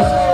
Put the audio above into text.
Woo!